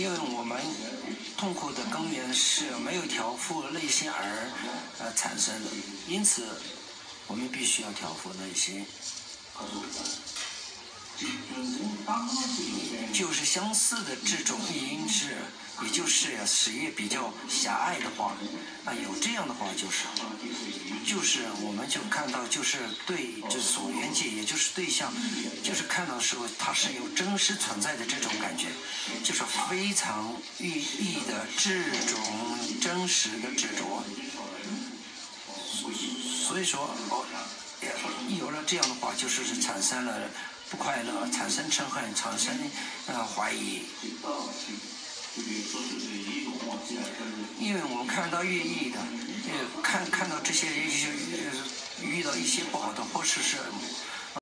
因为我们痛苦的根源是没有调伏内心而呃产生的，因此我们必须要调伏内心。就是相似的这种因质，也就是呀，实业比较狭隘的话，啊，有这样的话就是，就是我们就看到就是对，就是所缘界，也就是对象，就是看到的时候，它是有真实存在的这种感觉，就是非常寓意的这种真实的执着。所以说，有了这样的话，就是产生了。不快乐，产生仇恨，产生呃怀疑。因为我们看到寓意的，呃，看看到这些一些遇到一些不好的，或者是